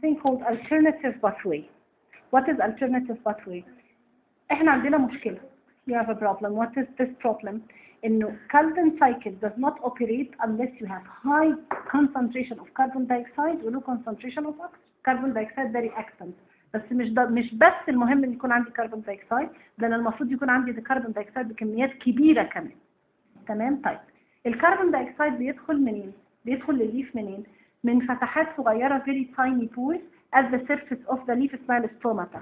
something called alternative pathway. What is alternative pathway? إحنا عندنا مشكلة. You have a problem. What is this problem? إنه Calvin cycle does not operate unless you have high concentration of carbon dioxide و low concentration of oxygen. Carbon dioxide ده reactant. بس مش ده مش بس المهم ان يكون عندي carbon dioxide ده أنا المفروض يكون عندي carbon dioxide بكميات كبيره كمان تمام طيب ال carbon dioxide بيدخل منين بيدخل للل leaf منين من فتحات صغيرة very tiny pores at the surface of the leaf اسمها ال stomata.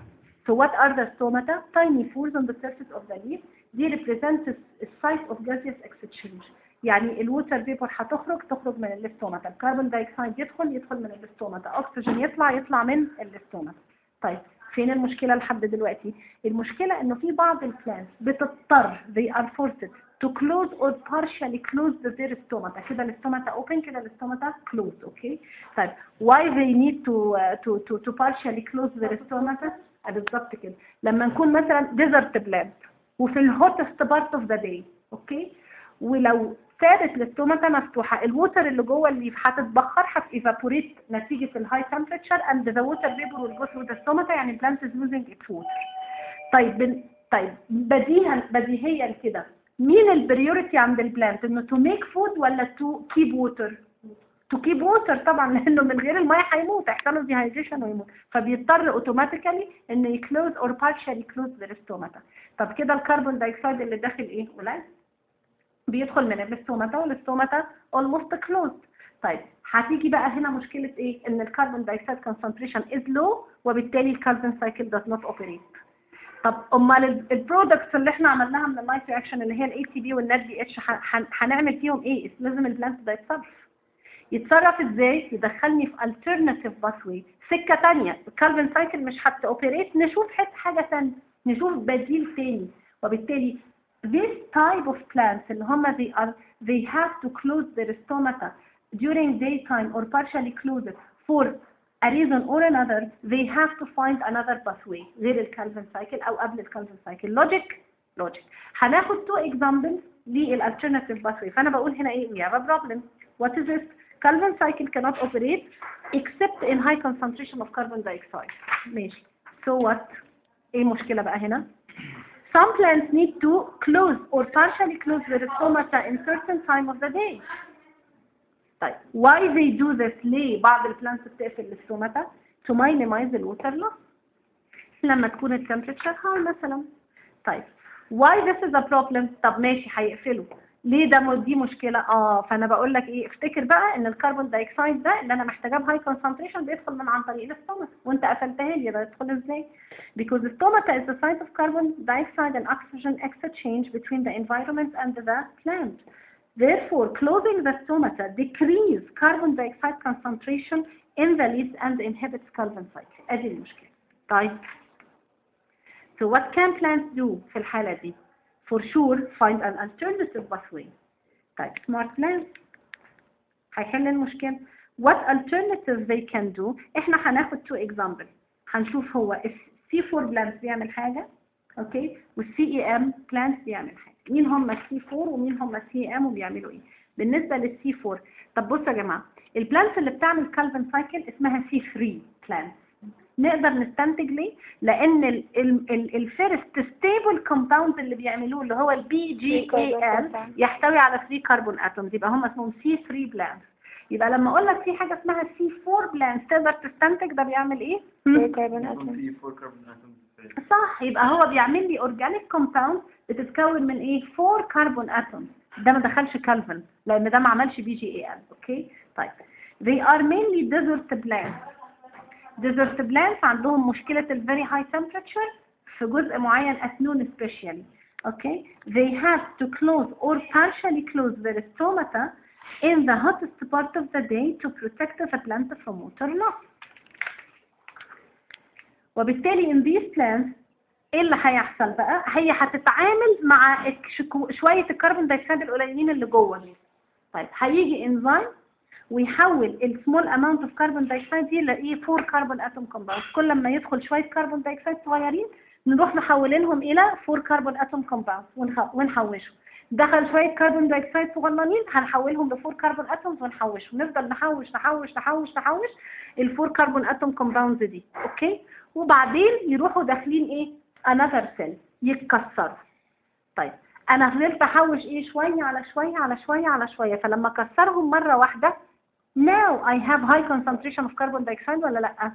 So what are the stomata? Tiny pores on the surface of the leaf. دي represent the site of gaseous exchange. يعني ال water vapor هتخرج تخرج من ال stomata. ال carbon dioxide يدخل يدخل من ال stomata. اكسجين يطلع يطلع من ال stomata. طيب فين المشكلة لحد دلوقتي؟ المشكلة إنه في بعض ال plant بتضطر they are forced to close or partially close their stomata. كده ال stomata open كده ال stomata close okay طيب why they need to uh, to to to partially close their stomata? بالظبط كده. لما نكون مثلا desert plant وفي ال hottest part of the day okay ولو سابت ال stomata مفتوحة ال water اللي جوه ال leaf هتتبخر هت evaporate نتيجة ال high temperature and the water vapor will go through the stomata يعني ال plant is losing its water طيب. طيب بديها بديهيا كده. مين ال priority عند ال plant؟ إنه to make food ولا to keep water to keep water طبعا لأنه من غير الميه هيموت هيحصل له dehydration ويموت. فبيضطر automatically إنه ي close or partially close the stomata طب كده ال carbon dioxide اللي داخل إيه؟ قليل. بيدخل من ال stomata وال stomata almost closed. طيب هتيجي بقى هنا مشكلة إيه؟ إن ال carbon dioxide concentration is low وبالتالي ال Calvin cycle does not operate. طب أمال ال products اللي إحنا عملناها من ال light reaction اللي هي ال ATP وال NADPH هنعمل فيهم إيه؟ لازم ال plant ده يتصرف. يتصرف إزاي؟ يدخلني في alternative pathway. سكة تانية. ال Calvin cycle مش هت operate نشوف حاجة تانية. نشوف بديل تاني. وبالتالي this type of plants اللي هم they are they have to close their stomata during daytime or partially close it for a reason or another they have to find another pathway غير الكالفين cycle او قبل الكالفين cycle logic logic هناخد two examples للالternative pathway فانا بقول هنا ايه we have a problem what is this Calvin cycle cannot operate except in high concentration of carbon dioxide ماشي so what ايه المشكلة بقى هنا Some plants need to close or partially close their stomata in certain time of the day. طيب. Why they do this ليه بعض ال plants بتقفل ال stomata to minimize water loss. لما تكون ال temperature high مثلا. طيب. Why this is a problem? طب ماشي هيقفلوا ليه ده دي مشكلة؟ آه فأنا بقول لك إيه افتكر بقى إن ال carbon dioxide ده اللي أنا محتاجاه ب high concentration بيدخل من عن طريق ال stomata وأنت قفلتها لي ده يدخل إزاي؟ Because stomata is the site of carbon dioxide and oxygen exchange between the environment and the plant. therefore closing the stomata decrease carbon dioxide concentration in the leaves and inhibits carbon cycle ادي المشكلة طيب so what can plants do في الحالة دي for sure find an alternative pathway طيب smart plants هيحل المشكلة what alternative they can do احنا هناخد two examples هنشوف هو السي 4 plants بيعمل حاجة اوكي والسي اي ام plants بيعمل حاجة مين هم ال C4 ومين هم ال CAM وبيعملوا إيه. بالنسبة لل C4 طب بصوا يا جماعة ال plants اللي بتعمل Calvin cycle اسمها C3 plants. نقدر نستنتج ليه؟ لأن ال first stable compound اللي بيعملوه اللي هو ال PGAL يحتوي على 3 carbon atoms يبقى هم اسمهم C3 plants يبقى لما أقول لك في حاجة اسمها C4 plants تقدر تستنتج ده بيعمل إيه؟ carbon atom. atom صح يبقى هو بيعمل لي organic compound بتتكون من إيه؟ 4 carbon atoms ده ما دخلش Calvin لأن ده ما عملش PGAL okay طيب. They are mainly desert plants desert plants عندهم مشكلة ال very high temperature في جزء معين at noon especially okay they have to close or partially close their stomata in the hottest part of the day to protect the plant from water loss. وبالتالي in these plants إيه اللي هيحصل بقى؟ هي هتتعامل مع شوية ال carbon dioxide القليلين اللي جوه طيب هيجي انزيم ويحول ال small amount of carbon dioxide دي لإيه؟ 4 carbon atom compound كل لما يدخل شوية carbon dioxide صغيرين نروح محولينهم إلى 4 carbon atom compound ونحوشهم. دخل شوية carbon dioxide صغننين هنحولهم ل four carbon atoms ونحوش. ونفضل نحوش نحوش نحوش نحوش ال four carbon atom compounds دي. أوكي؟ وبعدين يروحوا داخلين إيه؟ another cell يتكسروا. طيب أنا فضلت أحوش إيه؟ شوية على شوية على شوية على شوية. فلما كسرهم مرة واحدة now I have high concentration of carbon dioxide ولا لأ؟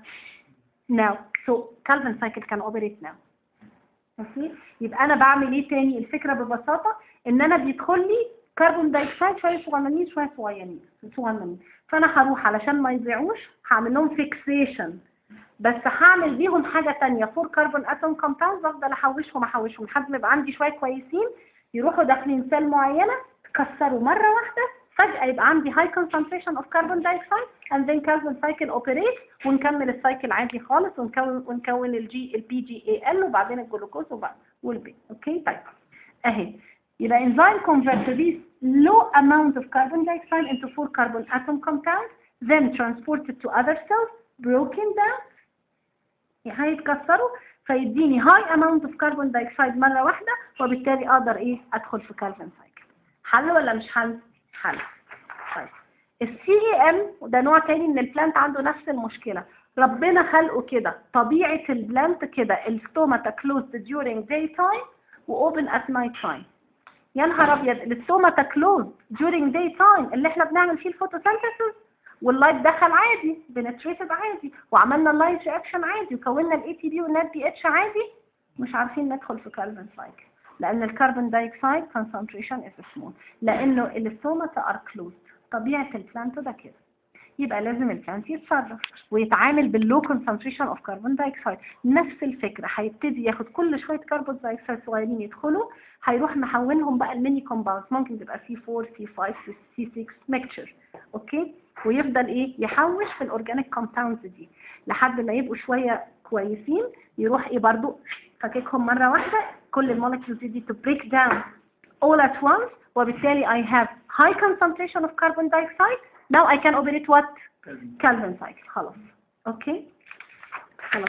now. So Calvin cycle can operate now. ماشي يبقى أنا بعمل إيه تاني؟ الفكرة ببساطة إن أنا بيدخل لي carbon dioxide شوية صغننين شوية صغيرين صغننين. فأنا هروح علشان ما يضيعوش هعمل لهم fixation بس هعمل بيهم حاجة تانية four carbon atom compounds أفضل أحوشهم أحوشهم لحد ما يبقى عندي شوية كويسين يروحوا داخلين cell معينة تكسروا مرة واحدة فجاه يبقى عندي high concentration of carbon dioxide and then carbon cycle operates ونكمل ال cycle عادي خالص ونكون ونكون ال G ال PGAL وبعدين الجلوكوز والبي okay طيب اهي يبقى enzyme convert this low amount of carbon dioxide into four carbon atom compounds then transported to other cells broken down هيتكسروا فيديني high amount of carbon dioxide مرة واحدة وبالتالي أقدر إيه ادخل في Calvin cycle حل ولا مش حل؟ حل. طيب. ال CAM وده نوع تاني من ال plant عنده نفس المشكلة. ربنا خلقه كده. طبيعة ال plant كده. ال stomata closed during daytime و open at night time. يا نهار أبيض. ال stomata closed during daytime. اللي إحنا بنعمل فيه ال photosynthesis وال light دخل عادي. penetrated عادي. وعملنا ال light reaction عادي. وكونا ال ATP وال NADPH عادي. مش عارفين ندخل في carbon cycle لأن ال carbon dioxide concentration is small. لأنه ال stomata are closed. طبيعة ال plant ده كده. يبقى لازم ال plant يتصرف ويتعامل بال low concentration of carbon dioxide. نفس الفكرة. هيبتدي ياخد كل شوية carbon dioxide صغيرين يدخلوا. هيروح محولهم بقى ال many compounds ممكن تبقى C 4 C 5 C 6 mixture okay ويفضل إيه؟ يحوش في ال organic compounds دي. لحد ما يبقوا شوية كويسين يروح إيه برضو؟ فككهم مرة واحدة. كل المولكيولز دي to break down all at once وبالتالي I have high concentration of carbon dioxide now I can operate what Kelvin cycle خلاص اوكي خلاص